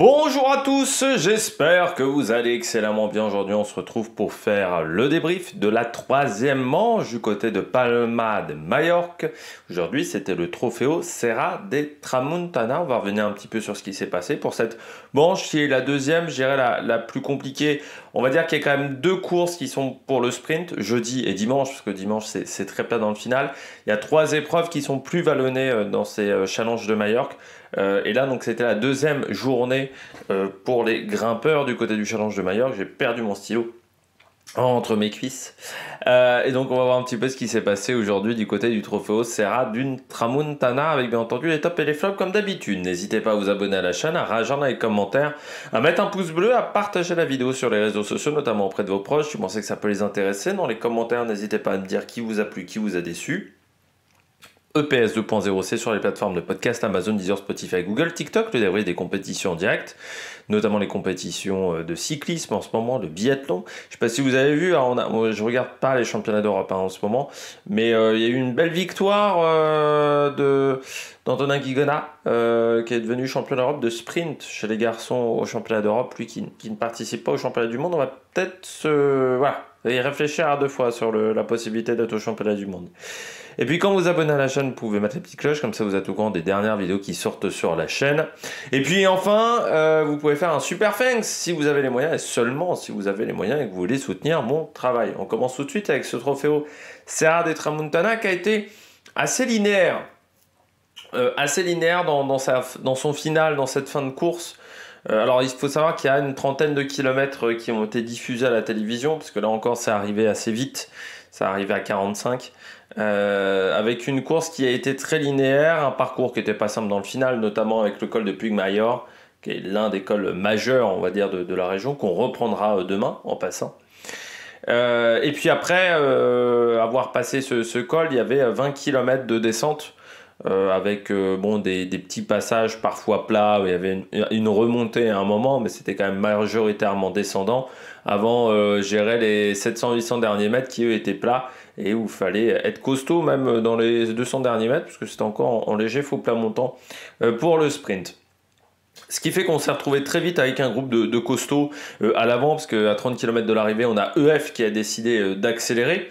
Bonjour à tous, j'espère que vous allez excellemment bien. Aujourd'hui, on se retrouve pour faire le débrief de la troisième manche du côté de Palma de Majorque. Aujourd'hui, c'était le Trofeo Serra de Tramuntana. On va revenir un petit peu sur ce qui s'est passé pour cette manche qui est la deuxième, je dirais la, plus compliquée. On va dire qu'il y a quand même deux courses qui sont pour le sprint, jeudi et dimanche, parce que dimanche c'est très plat dans le final. Il y a trois épreuves qui sont plus vallonnées euh, dans ces euh, challenges de Majorque. Euh, et là, donc, c'était la deuxième journée euh, pour les grimpeurs du côté du challenge de Majorque. J'ai perdu mon stylo entre mes cuisses. Euh, et donc on va voir un petit peu ce qui s'est passé aujourd'hui du côté du Trofeo Serra d'une Tramuntana avec bien entendu les tops et les flops comme d'habitude. N'hésitez pas à vous abonner à la chaîne, à réagir dans les commentaires, à mettre un pouce bleu, à partager la vidéo sur les réseaux sociaux, notamment auprès de vos proches. Si vous pensez que ça peut les intéresser, dans les commentaires, n'hésitez pas à me dire qui vous a plu, qui vous a déçu. EPS 2.0, c'est sur les plateformes de podcast Amazon, Deezer, Spotify, Google, TikTok, le déroulé des compétitions en direct, notamment les compétitions euh, de cyclisme en ce moment, de biathlon. Je ne sais pas si vous avez vu, hein, on je regarde pas les championnats d'Europe hein, en ce moment, mais euh, il y a eu une belle victoire euh, de d'Antonin Guigona, qui est devenu champion d'Europe de sprint chez les garçons au championnat d'Europe, lui qui, qui, ne participe pas au championnat du monde. On va peut-être se voilà, réfléchir à deux fois sur la possibilité d'être au championnat du monde. Et puis quand vous abonnez à la chaîne, vous pouvez mettre la petite cloche, comme ça vous êtes au courant des dernières vidéos qui sortent sur la chaîne. Et puis enfin, euh, vous pouvez faire un super thanks si vous avez les moyens, et seulement si vous avez les moyens et que vous voulez soutenir mon travail. On commence tout de suite avec ce trophéo Serra de Tramuntana qui a été assez linéaire. Euh, assez linéaire dans son final, dans cette fin de course. Euh, alors il faut savoir qu'il y a une trentaine de kilomètres qui ont été diffusés à la télévision, parce que là encore c'est arrivé assez vite, ça arrivé à 45. Euh, avec une course qui a été très linéaire, un parcours qui était pas simple dans le final, notamment avec le col de Pugmayor, qui est l'un des cols majeurs, on va dire, de, la région, qu'on reprendra euh, demain en passant. Euh, et puis après avoir passé ce, col, il y avait 20 km de descente avec bon, des, petits passages parfois plats, où il y avait une, remontée à un moment, mais c'était quand même majoritairement descendant, avant gérer les 700-800 derniers mètres qui eux étaient plats et où il fallait être costaud même dans les 200 derniers mètres, parce que c'était encore en, léger faux plat montant euh, pour le sprint. Ce qui fait qu'on s'est retrouvé très vite avec un groupe de, de costauds euh, à l'avant, parce qu'à 30 km de l'arrivée, on a EF qui a décidé euh, d'accélérer.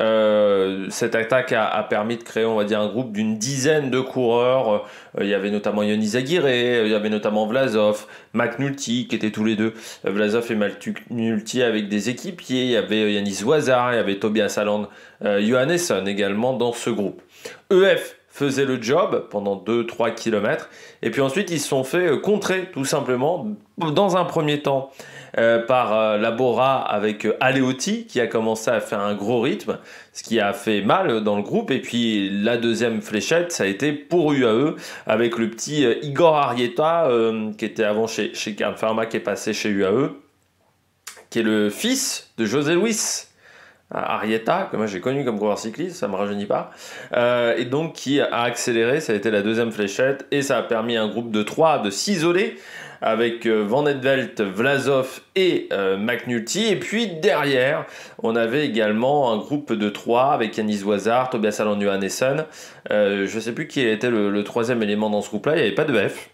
Euh, cette attaque a, permis de créer, on va dire, un groupe d'une dizaine de coureurs. Euh, il y avait notamment Yonis Aguirre, il y avait notamment Vlasov, McNulty qui étaient tous les deux, euh, Vlasov et McNulty avec des équipiers. Il y avait Yanis Wazar, il y avait Tobias Alland, Johannesson également dans ce groupe. EF faisait le job pendant 2-3 km et puis ensuite ils se sont fait contrer tout simplement dans un premier temps euh, par euh, Labora avec euh, Aleotti qui a commencé à faire un gros rythme, ce qui a fait mal dans le groupe. Et puis la deuxième fléchette, ça a été pour UAE avec le petit Igor Arieta qui était avant chez, chez Pharma qui est passé chez UAE, qui est le fils de José Luis. Arieta, que moi j'ai connu comme coureur cycliste, ça me rajeunit pas, et donc qui a accéléré, ça a été la deuxième fléchette, et ça a permis à un groupe de trois de s'isoler avec euh, Van Edvelt, Vlasov et euh, McNulty. Et puis derrière, on avait également un groupe de trois avec Yanis Wazar, Tobias Allan Johannesson. Euh, je ne sais plus qui était le, troisième élément dans ce groupe-là, il n'y avait pas de F.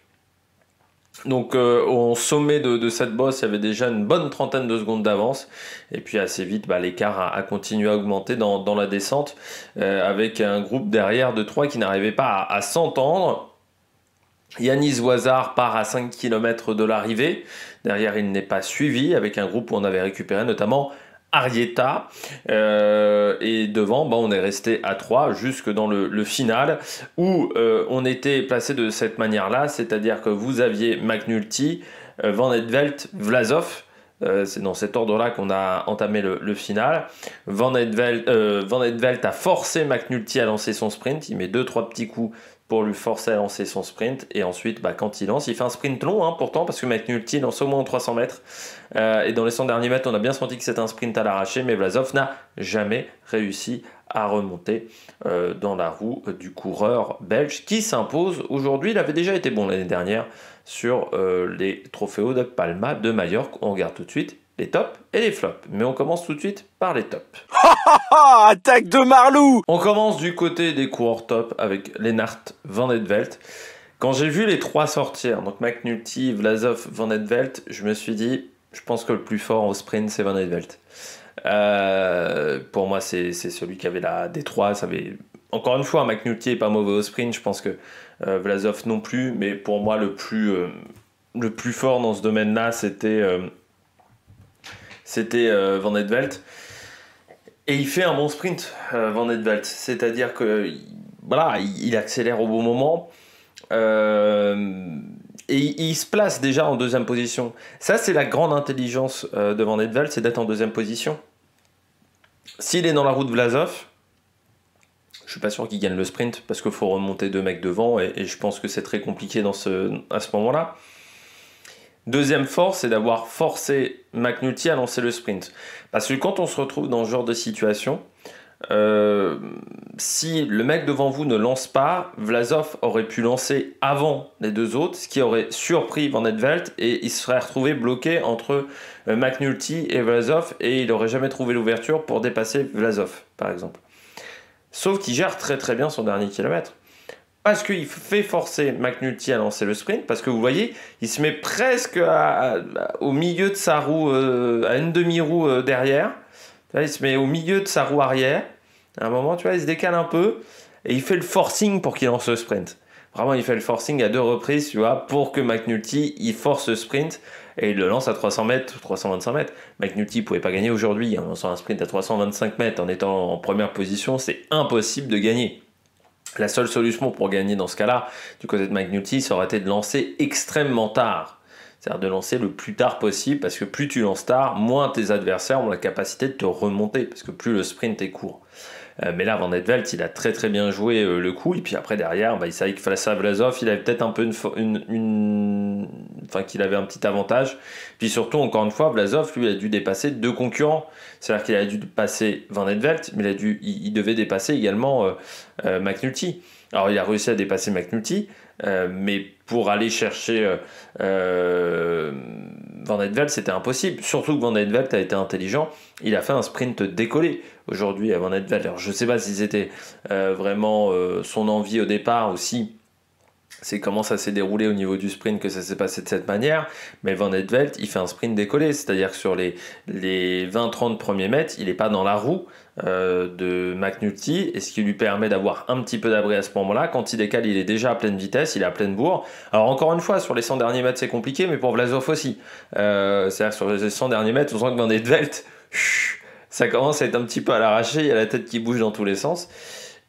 Donc au sommet de, cette bosse, il y avait déjà une bonne trentaine de secondes d'avance. Et puis assez vite, bah, l'écart a, continué à augmenter dans, la descente, avec un groupe derrière de trois qui n'arrivait pas à s'entendre. Yanis Wazar part à 5 km de l'arrivée. Derrière, il n'est pas suivi avec un groupe où on avait récupéré notamment Arieta. Euh, et devant, bah, on est resté à 3 jusque dans le, final où euh, on était placé de cette manière-là, c'est-à-dire que vous aviez McNulty, euh, Van Edvelt, Vlasov. c'est dans cet ordre-là qu'on a entamé le, final. Van Edvelt, Van Edvelt, a forcé McNulty à lancer son sprint. Il met 2-3 petits coups pour lui forcer à lancer son sprint. Et ensuite, bah, quand il lance, il fait un sprint long, hein, pourtant, parce que McNulty lance au moins 300 mètres. Euh, et dans les 100 derniers mètres, on a bien senti que c'est un sprint à l'arraché, mais Vlasov n'a jamais réussi à remonter euh, dans la roue du coureur belge qui s'impose aujourd'hui. Il avait déjà été bon l'année dernière sur euh, les trophéos de Palma de Majorque. On regarde tout de suite les tops et les flops. Mais on commence tout de suite par les tops. Attaque de Marlou On commence du côté des coureurs top avec Lennart Van Edvelt Quand j'ai vu les trois sortir, donc McNulty, Vlasov, Van Edvelt, je me suis dit, je pense que le plus fort au sprint, c'est Van Edvelt. Euh, pour moi, c'est celui qui avait la des trois. Ça avait... Encore une fois, McNulty est pas mauvais au sprint. Je pense que euh, Vlasov non plus. Mais pour moi, le plus, euh, le plus fort dans ce domaine-là, c'était c'était Van Edvelt. Et il fait un bon sprint, Van Edvelt. C'est-à-dire que voilà, il accélère au bon moment. Euh, et il, se place déjà en deuxième position. Ça, c'est la grande intelligence euh, de Van Edveld, c'est d'être en deuxième position. S'il est dans la route Vlasov, je suis pas sûr qu'il gagne le sprint parce qu'il faut remonter deux mecs devant et, je pense que c'est très compliqué dans ce, à ce moment-là. Deuxième force, c'est d'avoir forcé McNulty à lancer le sprint. Parce que quand on se retrouve dans ce genre de situation, euh, si le mec devant vous ne lance pas, Vlasov aurait pu lancer avant les deux autres, ce qui aurait surpris Van Edvelt et il serait retrouvé bloqué entre euh, McNulty et Vlasov et il n'aurait jamais trouvé l'ouverture pour dépasser Vlasov, par exemple. Sauf qu'il gère très très bien son dernier kilomètre. Parce qu'il fait forcer McNulty à lancer le sprint, parce que vous voyez, il se met presque au milieu de sa roue, euh, à une demi-roue derrière il se met au milieu de sa roue arrière. À un moment, tu vois, il se décale un peu et il fait le forcing pour qu'il lance le sprint. Vraiment, il fait le forcing à deux reprises, tu vois, pour que McNulty il force le sprint et il le lance à 300 mètres, 325 mètres. McNulty pouvait pas gagner aujourd'hui en lançant un sprint à 325 mètres en étant en première position, c'est impossible de gagner. La seule solution pour gagner dans ce cas-là, du côté de McNulty, ça aurait été de lancer extrêmement tard. C'est-à-dire de lancer le plus tard possible, parce que plus tu lances tard, moins tes adversaires ont la capacité de te remonter, parce que plus le sprint est court. Euh, mais là, Van Edvelt, il a très très bien joué euh, le coup. Et puis après, derrière, bah, il savait que face à Vlasov, il avait peut-être un peu une, une, Enfin, qu'il avait un petit avantage. Puis surtout, encore une fois, Vlasov, lui, a dû dépasser deux concurrents. C'est-à-dire qu'il a dû passer Van Edvelt, mais il, a dû, il, devait dépasser également euh, McNulty. Alors, il a réussi à dépasser McNulty, euh, mais pour aller chercher euh, euh, Van Edveld, c'était impossible. Surtout que Van Edveld a été intelligent. Il a fait un sprint décollé aujourd'hui à Van Edveld. Alors je ne sais pas si c'était vraiment son envie au départ aussi c'est comment ça s'est déroulé au niveau du sprint que ça s'est passé de cette manière. Mais Van Edveld, il fait un sprint décollé, c'est-à-dire que sur les, les 20-30 premiers mètres, il n'est pas dans la roue. Euh, de McNulty et ce qui lui permet d'avoir un petit peu d'abri à ce moment-là. Quand il décale, il est déjà à pleine vitesse, il est à pleine bourre. Alors encore une fois, sur les 100 derniers mètres, c'est compliqué, mais pour Vlasov aussi. Euh, c'est-à-dire sur les 100 derniers mètres, on sent que Van Edvelt, ça commence à être un petit peu à l'arracher, il y a la tête qui bouge dans tous les sens.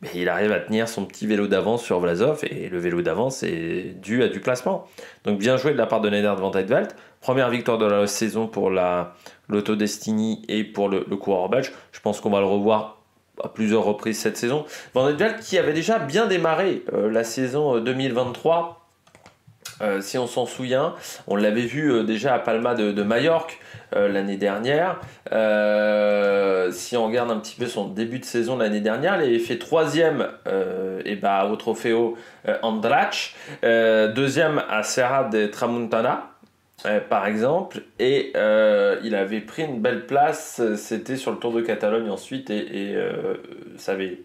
Mais il arrive à tenir son petit vélo d'avance sur Vlasov et le vélo d'avance est dû à du placement. Donc bien joué de la part de Neder Van Edvelt. Première victoire de la saison pour la, l'Auto Destiny et pour le, coureur belge. Je pense qu'on va le revoir à plusieurs reprises cette saison. Van qui avait déjà bien démarré euh, la saison 2023. Euh, euh, si on s'en souvient, on l'avait vu déjà à Palma de, de Majorque l'année dernière. si on regarde un petit peu son début de saison l'année dernière, il avait fait troisième et bah, au Trofeo Andrach, deuxième à Serra de Tramuntana, euh, par exemple, et euh, il avait pris une belle place, c'était sur le Tour de Catalogne ensuite, et, euh, ça, avait,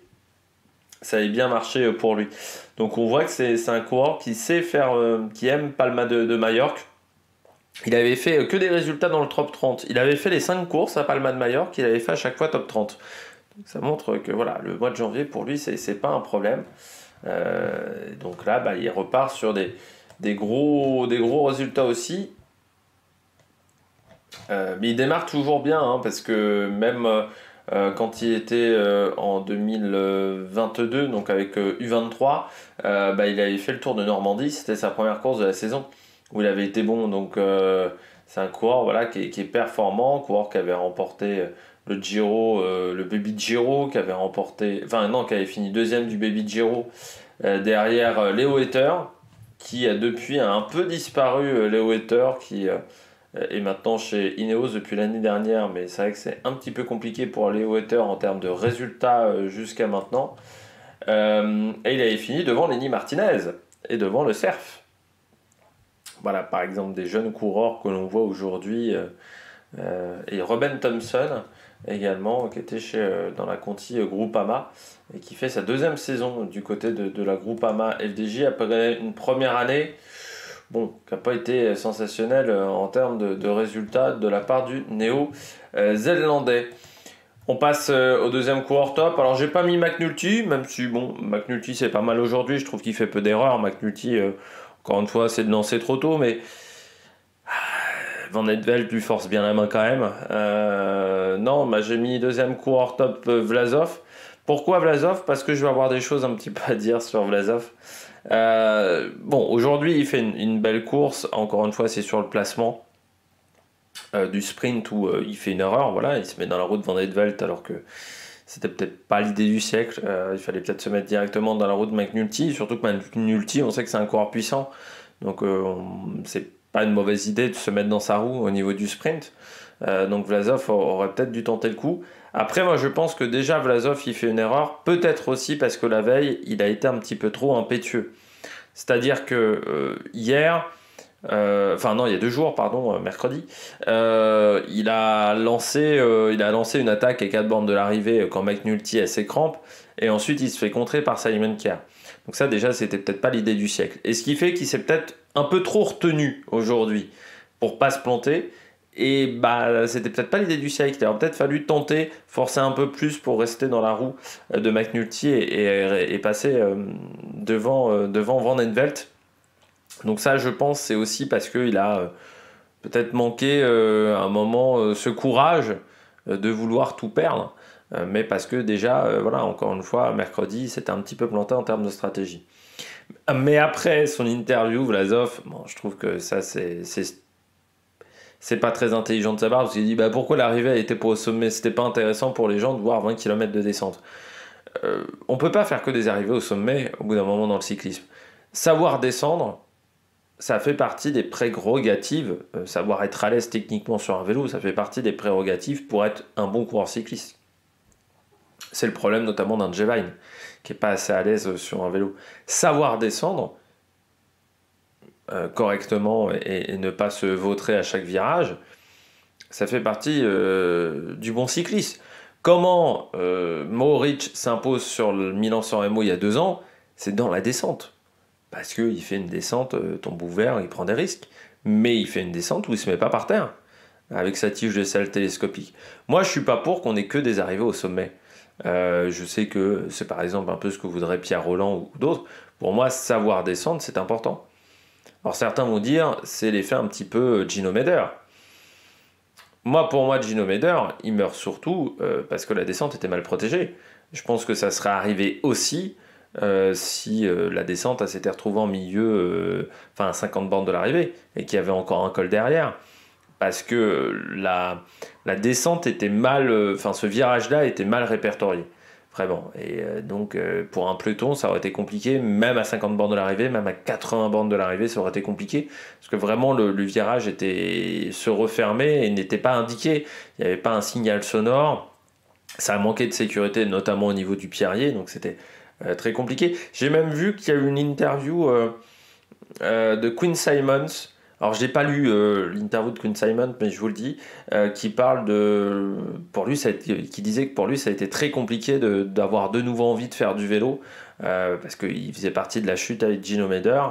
ça avait bien marché pour lui. Donc on voit que c'est un coureur qui sait faire, qui aime Palma de, de Majorque. Il avait fait que des résultats dans le top 30. Il avait fait les 5 courses à Palma de Majorque, il avait fait à chaque fois top 30. ça montre que voilà, le mois de janvier pour lui, c'est pas un problème. donc là, bah, il repart sur des, gros, résultats aussi. Euh, mais il démarre toujours bien, hein, parce que même euh, quand il était euh, en 2022, donc avec U23, bah, il avait fait le tour de Normandie, c'était sa première course de la saison, où il avait été bon. Donc c'est un coureur voilà, qui, est, performant, coureur qui avait remporté le Giro, le Baby Giro, qui avait remporté, enfin non, qui avait fini deuxième du Baby Giro derrière Léo Hetter, qui a depuis un peu disparu, Léo Hetter, qui et maintenant chez Ineos depuis l'année dernière, mais c'est vrai que c'est un petit peu compliqué pour Léo Hetter en termes de résultats euh, jusqu'à maintenant. Euh, et il avait fini devant Lenny Martinez et devant le Cerf. Voilà, par exemple, des jeunes coureurs que l'on voit aujourd'hui et Robin Thompson également, qui était chez, dans la Conti Groupama et qui fait sa deuxième saison du côté de, de la Groupama FDJ après une première année bon, qui n'a pas été sensationnelle en termes de, de, résultats de la part du néo-zélandais. On passe au deuxième coureur top. Alors j'ai pas mis McNulty, même si bon, McNulty c'est pas mal aujourd'hui. Je trouve qu'il fait peu d'erreurs. McNulty, encore une fois, c'est de lancer trop tôt, mais Van Edveld lui force bien la main quand même. Euh, non, bah, j'ai mis deuxième coureur top euh, Vlasov. Pourquoi Vlasov? Parce que je vais avoir des choses un petit peu à dire sur Vlasov. Euh, bon, aujourd'hui, il fait une, belle course. Encore une fois, c'est sur le placement du sprint où il fait une erreur. Voilà, il se met dans la route Van Edveld alors que c'était peut-être pas l'idée du siècle. il fallait peut-être se mettre directement dans la route de McNulty. Surtout que McNulty, on sait que c'est un coureur puissant. Donc, c'est pas une mauvaise idée de se mettre dans sa roue au niveau du sprint. Euh, donc Vlasov aurait peut-être dû tenter le coup. Après, moi je pense que déjà Vlasov il fait une erreur, peut-être aussi parce que la veille il a été un petit peu trop impétueux. C'est-à-dire que euh, hier, euh, enfin non, il y a deux jours, pardon, mercredi, il, a lancé, il a lancé une attaque à quatre bandes de l'arrivée quand McNulty a ses crampes, et ensuite il se fait contrer par Simon Kerr. Donc ça déjà c'était peut-être pas l'idée du siècle. Et ce qui fait qu'il s'est peut-être un peu trop retenu aujourd'hui pour pas se planter. Et bah, c'était peut-être pas l'idée du siècle. Il aurait peut-être fallu tenter, forcer un peu plus pour rester dans la roue euh, de McNulty et, passer euh, devant, euh, devant Van Envelt. Donc, ça, je pense, c'est aussi parce qu'il a peut-être manqué à un moment ce courage de vouloir tout perdre. mais parce que déjà, voilà, encore une fois, mercredi, c'était un petit peu planté en termes de stratégie. Mais après son interview, Vlasov, bon, je trouve que ça, c'est pas très intelligent de sa part parce qu'il dit bah, pourquoi l'arrivée était pas au sommet? C'était pas intéressant pour les gens de voir 20 km de descente euh, on peut pas faire que des arrivées au sommet au bout d'un moment dans le cyclisme savoir descendre ça fait partie des prérogatives euh, savoir être à l'aise techniquement sur un vélo ça fait partie des prérogatives pour être un bon coureur cycliste c'est le problème notamment d'un Jevine qui n'est pas assez à l'aise sur un vélo. Savoir descendre euh, correctement et, ne pas se vautrer à chaque virage, ça fait partie euh, du bon cycliste. Comment euh, s'impose sur le Milan-San Remo il y a deux ans C'est dans la descente. Parce qu'il fait une descente, euh, tombe ouvert, il prend des risques. Mais il fait une descente où il ne se met pas par terre, avec sa tige de salle télescopique. Moi, je suis pas pour qu'on ait que des arrivées au sommet. Euh, je sais que c'est par exemple un peu ce que voudrait Pierre Roland ou, d'autres. Pour moi, savoir descendre, c'est important. Alors certains vont dire, c'est l'effet un petit peu euh, Gino Meder. Moi, pour moi, Gino Meder, il meurt surtout parce que la descente était mal protégée. Je pense que ça serait arrivé aussi si la descente s'était retrouvée en milieu, enfin à 50 bornes de l'arrivée, et qu'il y avait encore un col derrière parce que la, descente était mal, euh, enfin ce virage-là était mal répertorié. Vraiment. Et euh, donc, euh, pour un peloton, ça aurait été compliqué, même à 50 bornes de l'arrivée, même à 80 bornes de l'arrivée, ça aurait été compliqué, parce que vraiment, le, virage était se refermait et n'était pas indiqué. Il n'y avait pas un signal sonore. Ça a manqué de sécurité, notamment au niveau du pierrier, donc c'était très compliqué. J'ai même vu qu'il y a eu une interview de Quinn Simons, alors, je n'ai pas lu euh, l'interview de Quinn Simon, mais je vous le dis, euh, qui parle de. Pour lui, ça qui disait que pour lui, ça a été très compliqué d'avoir de, nouveau envie de faire du vélo, euh, parce qu'il faisait partie de la chute avec Gino Meder.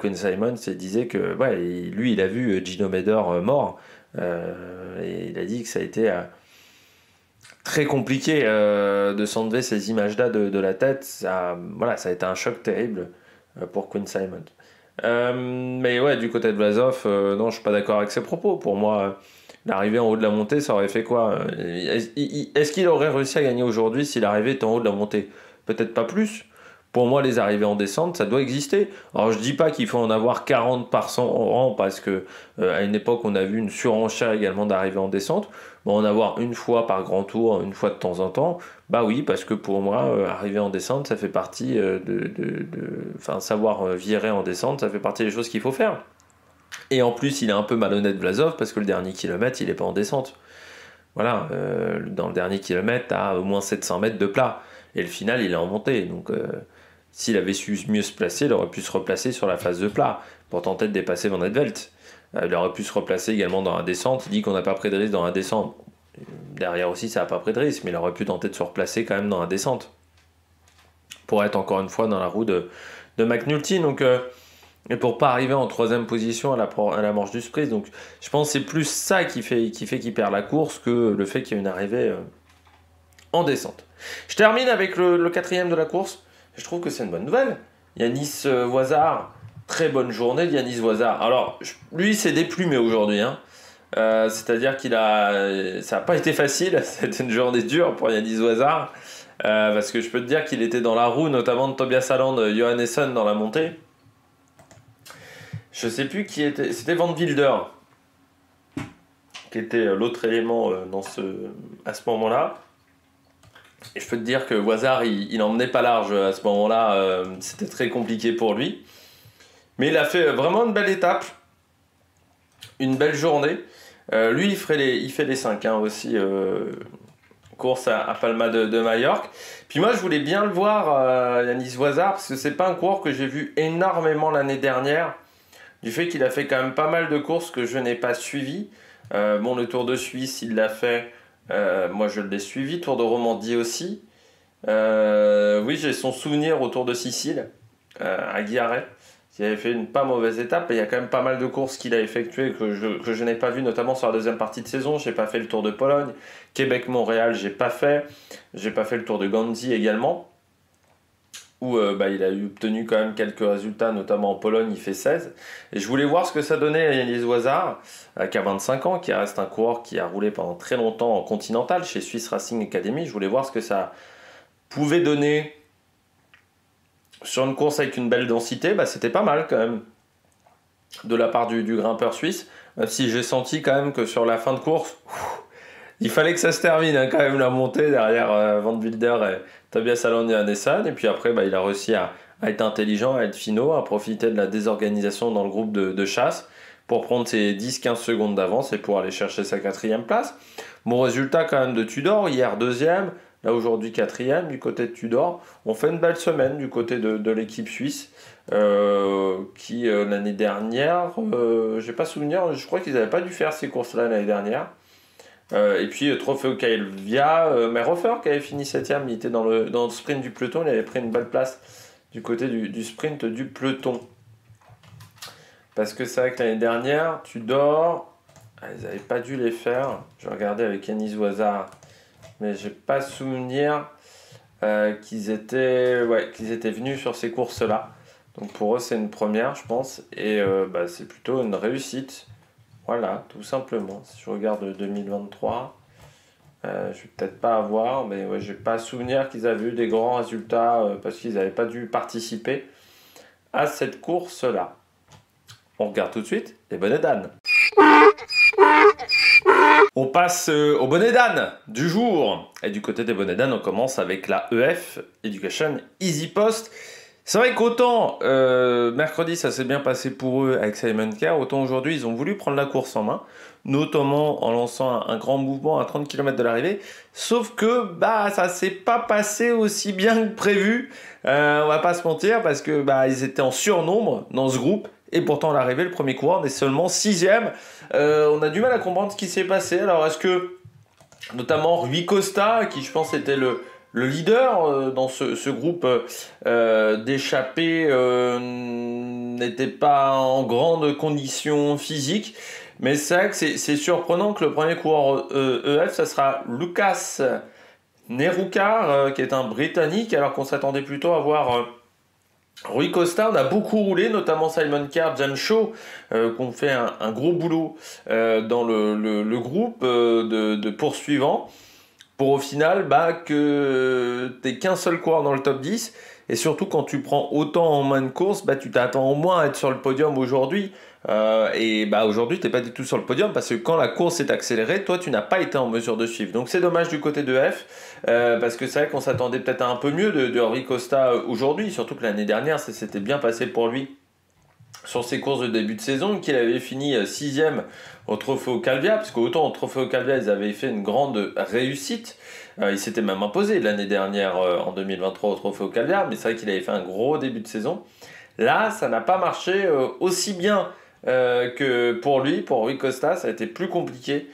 Quinn Simon disait que ouais, lui, il a vu Gino Meder mort, et il a dit que ça a été très compliqué de s'enlever ces images-là de, la tête. Ça, voilà, ça a été un choc terrible pour Quinn Simon. Euh, mais ouais, du côté de Vlasov, euh, non, je suis pas d'accord avec ses propos. Pour moi, l'arrivée en haut de la montée, ça aurait fait quoi Est-ce qu'il aurait réussi à gagner aujourd'hui s'il arrivait en haut de la montée? Peut-être pas plus. Pour moi, les arrivées en descente, ça doit exister. Alors, je dis pas qu'il faut en avoir 40 par 100 rang parce que euh, à une époque, on a vu une surenchère également d'arrivées en descente. Bon, en avoir une fois par grand tour, une fois de temps en temps, bah oui, parce que pour moi, euh, arriver en descente, ça fait partie euh, de, enfin, savoir virer en descente, ça fait partie des choses qu'il faut faire. Et en plus, il est un peu malhonnête Vlasov parce que le dernier kilomètre, il n'est pas en descente. Voilà, dans le dernier kilomètre, tu as au moins 700 mètres de plat. Et le final, il est en montée. Donc, s'il avait su mieux se placer, il aurait pu se replacer sur la phase de plat pour tenter de dépasser Van Edvelt. Il aurait pu se replacer également dans la descente. Il dit qu'on n'a pas pris de risque dans la descente. Derrière aussi, ça n'a pas pris de risque, mais il aurait pu tenter de se replacer quand même dans la descente. Pour être encore une fois dans la roue de, de McNulty. Donc, et pour pas arriver en troisième position à la, manche du sprint. Donc je pense que c'est plus ça qui fait qui qu'il perd la course que le fait qu'il y ait une arrivée en descente. Je termine avec le, quatrième de la course. Je trouve que c'est une bonne nouvelle. Yanis euh, Voisard, très bonne journée de Yanis. Alors, lui, c'est déplumé aujourd'hui. Hein. Euh, c'est-à-dire qu'il a. Ça n'a pas été facile. C'était une journée dure pour Yanis Voisard. Euh, parce que je peux te dire qu'il était dans la roue, notamment de Tobias Aland, Johannesson dans la montée. Je sais plus qui était. C'était Van Wilder qui était l'autre élément dans ce, à ce moment-là. Et je peux te dire que Wazar, il n'emmenait pas large à ce moment-là. Euh, c'était très compliqué pour lui. Mais il a fait vraiment une belle étape. Une belle journée. Euh, lui, il, ferait les, fait les 5 hein, aussi. Euh, course à, Palma de, de, Majorque. Puis moi, je voulais bien le voir, Yanis Wazar, parce que c'est pas un coureur que j'ai vu énormément l'année dernière. Du fait qu'il a fait quand même pas mal de courses que je n'ai pas suivies. bon, le Tour de Suisse, il l'a fait euh, moi, je l'ai suivi. Tour de Romandie aussi. Euh, oui, j'ai son souvenir au Tour de Sicile, euh, à Guiaret. Il avait fait une pas mauvaise étape. il y a quand même pas mal de courses qu'il a effectuées que je, que je n'ai pas vu, notamment sur la deuxième partie de saison. J'ai pas fait le Tour de Pologne. Québec-Montréal, j'ai pas fait. J'ai pas fait le Tour de Gandhi également où euh, bah, il a obtenu quand même quelques résultats, notamment en Pologne, il fait 16. Et je voulais voir ce que ça donnait à Yannis Oisard, qui a 25 ans, qui reste un coureur qui a roulé pendant très longtemps en continental chez Swiss Racing Academy. Je voulais voir ce que ça pouvait donner sur une course avec une belle densité. Bah, C'était pas mal quand même de la part du, grimpeur suisse, si j'ai senti quand même que sur la fin de course, il fallait que ça se termine hein, quand même la montée derrière euh, Van Wilder et Tobias Alon et Anessan. Et puis après, bah, il a réussi à, être intelligent, à être finaux, à profiter de la désorganisation dans le groupe de, chasse pour prendre ses 10-15 secondes d'avance et pour aller chercher sa quatrième place. Bon résultat quand même de Tudor, hier deuxième, là aujourd'hui quatrième du côté de Tudor. On fait une belle semaine du côté de, l'équipe suisse euh, qui euh, l'année dernière, euh, j'ai pas souvenir, je crois qu'ils n'avaient pas dû faire ces courses-là l'année dernière. Euh, et puis, Trofeo Calvia, Merhofer qui avait fini 7 il était dans le, dans le sprint du peloton, il avait pris une belle place du côté du, du sprint du peloton. Parce que c'est vrai que l'année dernière, tu dors, ah, ils n'avaient pas dû les faire. Je regardais avec Yanis Ouazard, mais j'ai pas souvenir euh, qu'ils étaient, ouais, qu'ils étaient venus sur ces courses-là. Donc pour eux, c'est une première, je pense, et bah, c'est plutôt une réussite. Voilà, tout simplement. Si je regarde 2023, euh, je vais peut-être pas avoir, mais ouais, j'ai pas souvenir qu'ils avaient eu des grands résultats euh, parce qu'ils n'avaient pas dû participer à cette course-là. On regarde tout de suite les bonnets d'âne. On passe euh, au bonnet d'âne du jour. Et du côté des bonnets d'âne, on commence avec la EF, Education Easy Post. C'est vrai qu'autant euh, mercredi ça s'est bien passé pour eux avec Simon Kerr, autant aujourd'hui ils ont voulu prendre la course en main, notamment en lançant un, grand mouvement à 30 km de l'arrivée. Sauf que bah ça s'est pas passé aussi bien que prévu. Euh, on va pas se mentir parce que bah ils étaient en surnombre dans ce groupe. Et pourtant, à l'arrivée, le premier coureur est seulement sixième. Euh, on a du mal à comprendre ce qui s'est passé. Alors, est-ce que, notamment Rui Costa, qui je pense était le, le leader euh, dans ce, groupe euh, d'échappés n'était pas en grande condition physique. Mais c'est vrai que c'est surprenant que le premier coureur EF, ça sera Lucas Nerukar, qui est un Britannique, alors qu'on s'attendait plutôt à voir Rui Costa. On a beaucoup roulé, notamment Simon Carr, Jan Shaw, qui ont fait un, gros boulot dans le, groupe de, de poursuivants pour au final bah, que t'es qu'un seul coureur dans le top 10. Et surtout quand tu prends autant en main de course, bah, tu t'attends au moins à être sur le podium aujourd'hui. Euh, et bah, aujourd'hui, tu n'es pas du tout sur le podium parce que quand la course est accélérée, toi, tu n'as pas été en mesure de suivre. Donc c'est dommage du côté de F euh, parce que c'est vrai qu'on s'attendait peut-être un peu mieux de, de Henri Costa aujourd'hui. Surtout que l'année dernière, ça s'était bien passé pour lui sur ses courses de début de saison, qu'il avait fini euh, sixième au Trofeo Calvia, parce qu'autant au Trofeo Calvia, ils avaient fait une grande réussite. Euh, il s'était même imposé l'année dernière, euh, en 2023, au Trofeo Calvia, mais c'est vrai qu'il avait fait un gros début de saison. Là, ça n'a pas marché aussi bien que pour lui, pour Rui Costa, ça a été plus compliqué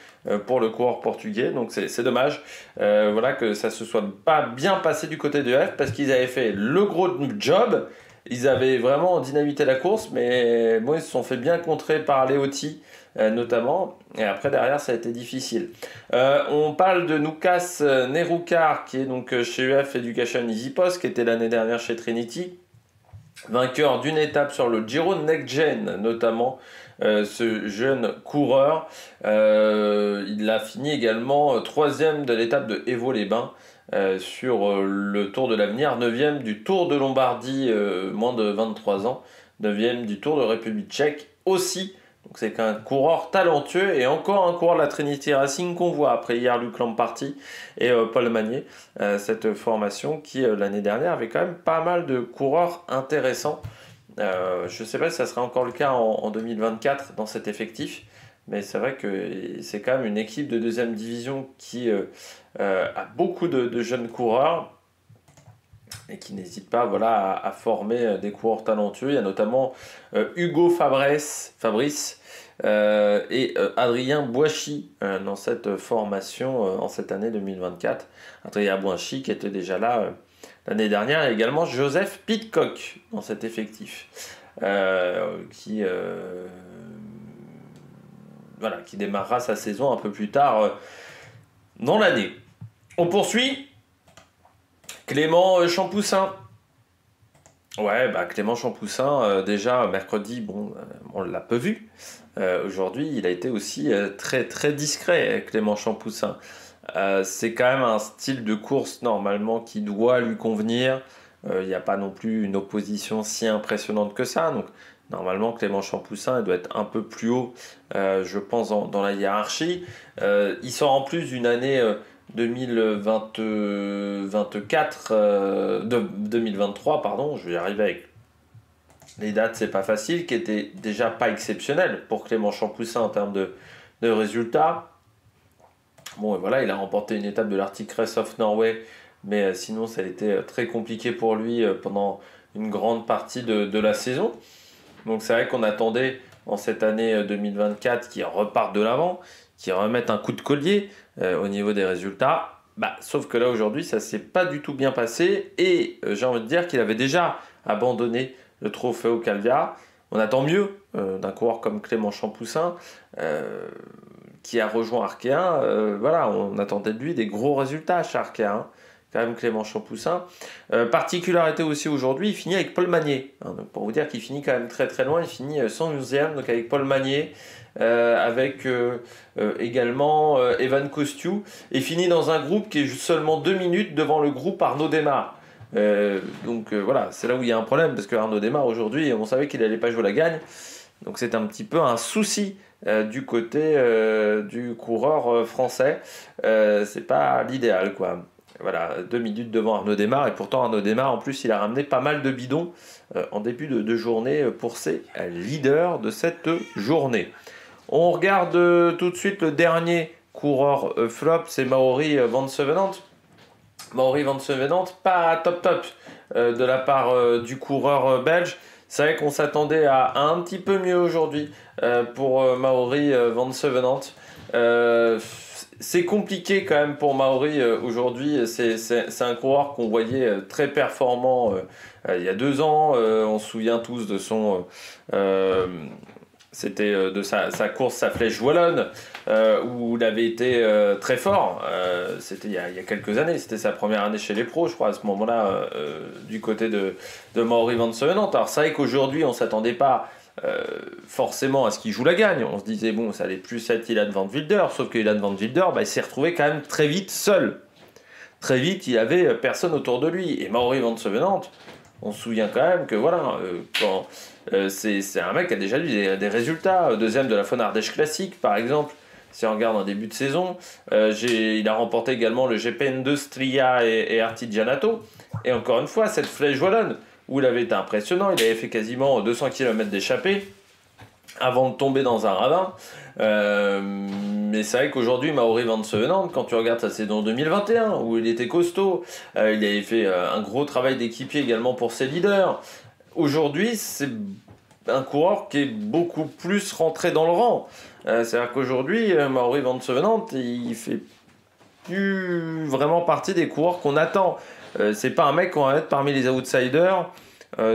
pour le coureur portugais. Donc c'est dommage voilà, que ça se soit pas bien passé du côté de F parce qu'ils avaient fait le gros job. Ils avaient vraiment dynamité la course, mais bon, ils se sont fait bien contrer par Leotti euh, notamment. Et après, derrière, ça a été difficile. Euh, on parle de Nukas Nerukar, qui est donc chez UF Education Easy Post, qui était l'année dernière chez Trinity. Vainqueur d'une étape sur le Giro Next Gen, notamment euh, ce jeune coureur. il a fini également troisième de l'étape de Evo les Bains. sur le Tour de l'Avenir, 9e du Tour de Lombardie, moins de 23 ans, 9e du Tour de République tchèque aussi donc c'est qu'un coureur talentueux et encore un coureur de la Trinity Racing qu'on voit après hier Luc Lamparty et euh, Paul Magnier. Euh, cette formation qui euh, l'année dernière avait quand même pas mal de coureurs intéressants. je ne sais pas si ça sera encore le cas en, 2024 dans cet effectif, mais c'est vrai que c'est quand même une équipe de deuxième division qui a beaucoup de, jeunes coureurs et qui n'hésite pas voilà, à, former euh, des coureurs talentueux. Il y a notamment euh, Hugo Fabrice, euh, et Adrien Boischi dans cette formation en cette année 2024. Adrien Boischi qui était déjà là l'année dernière et également Joseph Pitcock dans cet effectif qui, voilà, qui démarrera sa saison un peu plus tard dans l'année. On poursuit Clément euh, Champoussin. Ouais, bah Clément Champoussin, euh, déjà mercredi, bon, euh, on l'a peu vu. Aujourd'hui, il a été aussi très très discret, Clément Champoussin. c'est quand même un style de course normalement qui doit lui convenir. Il n'y a pas non plus une opposition si impressionnante que ça. Donc normalement, Clément Champoussin doit être un peu plus haut, je pense, dans, la hiérarchie. il sort en plus d'une année 2024, euh, de, 2023, pardon, je vais y arriver avec les dates, c'est pas facile, qui était déjà pas exceptionnel pour Clément Champoussin en termes de, résultats. Bon, et voilà, il a remporté une étape de l'Arctic Race of Norway, mais euh, sinon, ça a été euh, très compliqué pour lui pendant une grande partie de, la saison. Donc, c'est vrai qu'on attendait en cette année 2024 qu'il reparte de l'avant, qu'il remette un coup de collier. Euh, au niveau des résultats. Bah, sauf que là aujourd'hui ça s'est pas du tout bien passé et euh, j'ai envie de dire qu'il avait déjà abandonné le trophée au Calvia. On attend mieux euh, d'un coureur comme Clément Champoussin qui a rejoint Arkea. voilà, on attendait de lui des gros résultats chez Arkea. Hein. Quand même Clément Champoussin. particularité aussi aujourd'hui, il finit avec Paul Magnier. Hein. pour vous dire qu'il finit quand même très très loin, il finit 112e donc avec Paul Magnier. Euh, avec euh, euh, également Evan Costu, et finit dans un groupe qui est seulement deux minutes devant le groupe Arnaud Desmar. donc voilà, c'est là où il y a un problème, parce que Arnaud Desmar aujourd'hui, on savait qu'il n'allait pas jouer la gagne, donc c'est un petit peu un souci du côté du coureur français. c'est pas l'idéal, quoi. Voilà, deux minutes devant Arnaud Desmar, et pourtant Arnaud Desmar, en plus, il a ramené pas mal de bidons en début de, journée pour ses leaders de cette journée. On regarde euh, tout de suite le dernier coureur euh, flop, c'est Maori euh, Van Sevenant. Maori Van Sevenant, pas top top de la part du coureur belge. C'est vrai qu'on s'attendait à un petit peu mieux aujourd'hui pour Maori Van Sevenant. c'est compliqué quand même pour Maori aujourd'hui. C'est un coureur qu'on voyait très performant il y a deux ans. on se souvient tous de son c'était euh, de sa, course, sa flèche wallonne, euh, où il avait été euh, très fort. c'était il, y a quelques années, c'était sa première année chez les pros, je crois, à ce moment-là, du côté de, de Mauri Van Sevenant. Alors c'est vrai qu'aujourd'hui, on ne s'attendait pas forcément à ce qu'il joue la gagne. On se disait, bon, ça allait plus être Ilan Van Wilder, sauf que Ilan Van Wilder, bah, il s'est retrouvé quand même très vite seul. Très vite, il avait personne autour de lui. Et Mauri Van Sevenant, on se souvient quand même que voilà, quand euh, c'est un mec qui a déjà eu des, résultats. Deuxième de la Faune Ardèche Classique, par exemple, si on regarde en début de saison. Euh, il a remporté également le GP Industria et, et Artigianato. Et encore une fois, cette flèche wallonne, où il avait été impressionnant, il avait fait quasiment 200 km d'échappée avant de tomber dans un ravin. Euh, mais c'est vrai qu'aujourd'hui, Maori Van Sevenant, quand tu regardes sa saison 2021, où il était costaud, il avait fait un gros travail d'équipier également pour ses leaders. Aujourd'hui, c'est un coureur qui est beaucoup plus rentré dans le rang. C'est-à-dire qu'aujourd'hui, Maori Van Sevenant, il fait plus vraiment partie des coureurs qu'on attend. c'est pas un mec qu'on va mettre parmi les outsiders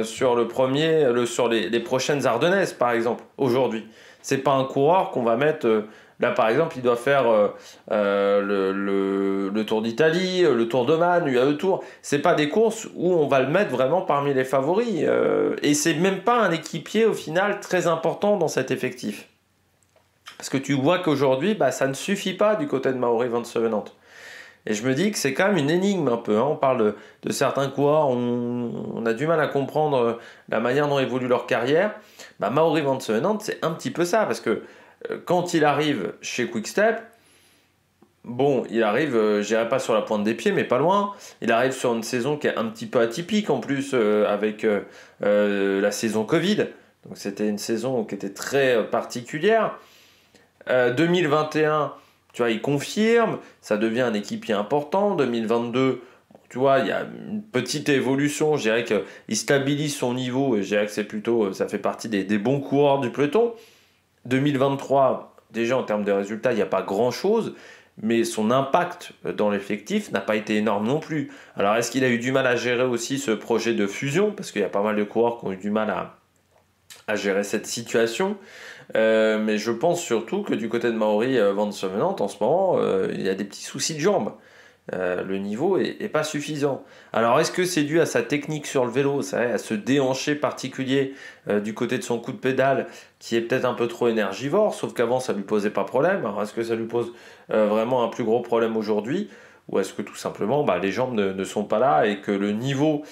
sur le premier, le, sur les, les prochaines Ardennaises, par exemple, aujourd'hui. C'est pas un coureur qu'on va mettre Là, par exemple, il doit faire euh, euh, le, Tour d'Italie, euh, le Tour d'Oman, le Tour. C'est pas des courses où on va le mettre vraiment parmi les favoris. et c'est même pas un équipier au final très important dans cet effectif. Parce que tu vois qu'aujourd'hui, bah, ça ne suffit pas du côté de Maori Van Sevenant. Et je me dis que c'est quand même une énigme un peu. Hein. On parle de, certains coureurs, on, a du mal à comprendre la manière dont évolue leur carrière. Bah, Maori Van Sevenant, c'est un petit peu ça. Parce que euh, quand il arrive chez Quickstep, bon, il arrive, euh, je dirais pas sur la pointe des pieds, mais pas loin. Il arrive sur une saison qui est un petit peu atypique en plus euh, avec la saison Covid. Donc c'était une saison qui était très particulière. 2021, tu vois, il confirme, ça devient un équipier important. 2022, tu vois, il y a une petite évolution. Je dirais qu'il stabilise son niveau et je dirais que c'est plutôt, ça fait partie des, des bons coureurs du peloton. 2023, déjà en termes de résultats, il n'y a pas grand-chose, mais son impact dans l'effectif n'a pas été énorme non plus. Alors est-ce qu'il a eu du mal à gérer aussi ce projet de fusion? Parce qu'il y a pas mal de coureurs qui ont eu du mal à, gérer cette situation. Euh, mais je pense surtout que du côté de Maori euh, Van Sevenant, en ce moment, euh, il y a des petits soucis de jambes. Le niveau est, pas suffisant. Alors est-ce que c'est dû à sa technique sur le vélo, à ce déhanché particulier du côté de son coup de pédale qui est peut-être un peu trop énergivore, sauf qu'avant ça lui posait pas problème. Alors est-ce que ça lui pose vraiment un plus gros problème aujourd'hui? Ou est-ce que tout simplement bah, les jambes ne, sont pas là et que le niveau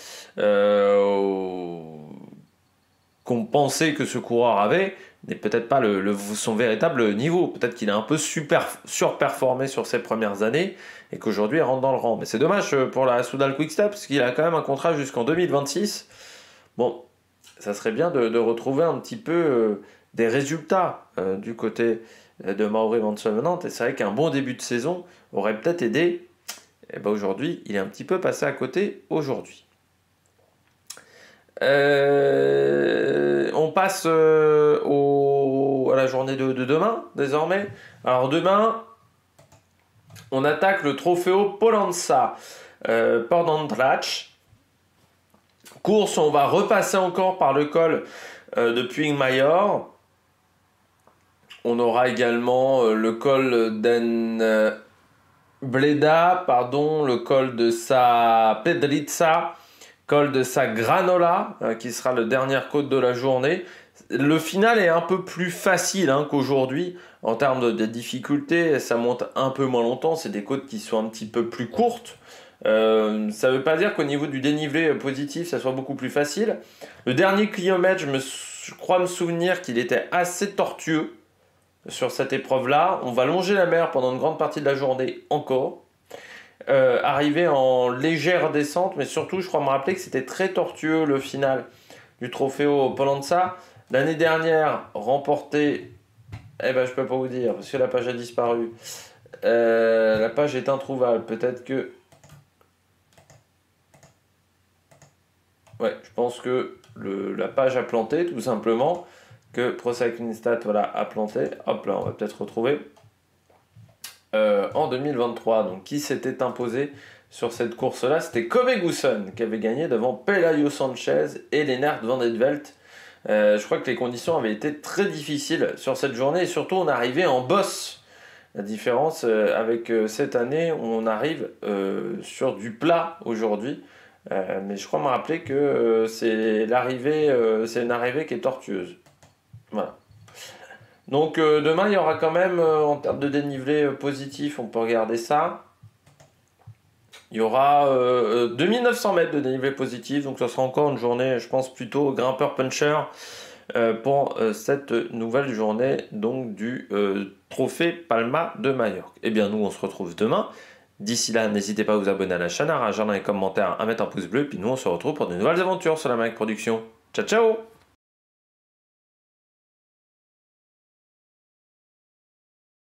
qu'on pensait que ce coureur avait n'est peut-être pas le, son véritable niveau. Peut-être qu'il a un peu surperformé sur ses premières années et qu'aujourd'hui il rentre dans le rang. Mais c'est dommage euh, pour la Soudal Quickstep parce qu'il a quand même un contrat jusqu'en 2026. Bon, ça serait bien de, retrouver un petit peu euh, des résultats euh, du côté de Mauré Van Et c'est vrai qu'un bon début de saison aurait peut-être aidé. Et ben aujourd'hui, il est un petit peu passé à côté aujourd'hui. On passe au, à la journée de, de, demain, désormais. Alors demain, on attaque le Trofeo Polanza euh, Course, on va repasser encore par le col euh, de Puigmayor. On aura également euh, le col d'En euh, Bleda, pardon, le col de sa Pedriza, col de sa Granola, qui sera le dernier côte de la journée le final est un peu plus facile hein, qu'aujourd'hui en termes de, difficulté. Ça monte un peu moins longtemps. C'est des côtes qui sont un petit peu plus courtes. Euh, ça ne veut pas dire qu'au niveau du dénivelé positif, ça soit beaucoup plus facile. Le dernier kilomètre, je, me, crois me souvenir qu'il était assez tortueux sur cette épreuve-là. On va longer la mer pendant une grande partie de la journée encore. Euh, arriver en légère descente, mais surtout, je crois me rappeler que c'était très tortueux le final du Trofeo Polanza. L'année dernière, remporté, eh ben je peux pas vous dire, parce que la page a disparu. Euh, la page est introuvable, peut-être que... Ouais, je pense que la page a planté, tout simplement. Que ProCyclingStat voilà, a planté. Hop là, on va peut-être retrouver. Euh, en 2023, donc qui s'était imposé sur cette course-là? C'était Kobe Gusson qui avait gagné devant Pelayo Sanchez et Lennart Van Edvelt euh, je crois que les conditions avaient été très difficiles sur cette journée et surtout on arrivait en boss. La différence euh, avec euh, cette année, on arrive sur du plat aujourd'hui. mais je crois me rappeler que c'est l'arrivée, c'est une arrivée qui est tortueuse. Voilà. Donc demain, il y aura quand même, en termes de dénivelé positif, on peut regarder ça. Il y aura 2900 euh, mètres de dénivelé positif, donc ça sera encore une journée, je pense, plutôt grimpeur-puncher euh, pour euh, cette nouvelle journée donc du Trophée Palma de Majorque. Eh bien, nous, on se retrouve demain. D'ici là, n'hésitez pas à vous abonner à la chaîne, à dans les commentaires, à mettre un pouce bleu, puis nous, on se retrouve pour de nouvelles aventures sur la Mac Production. Ciao, ciao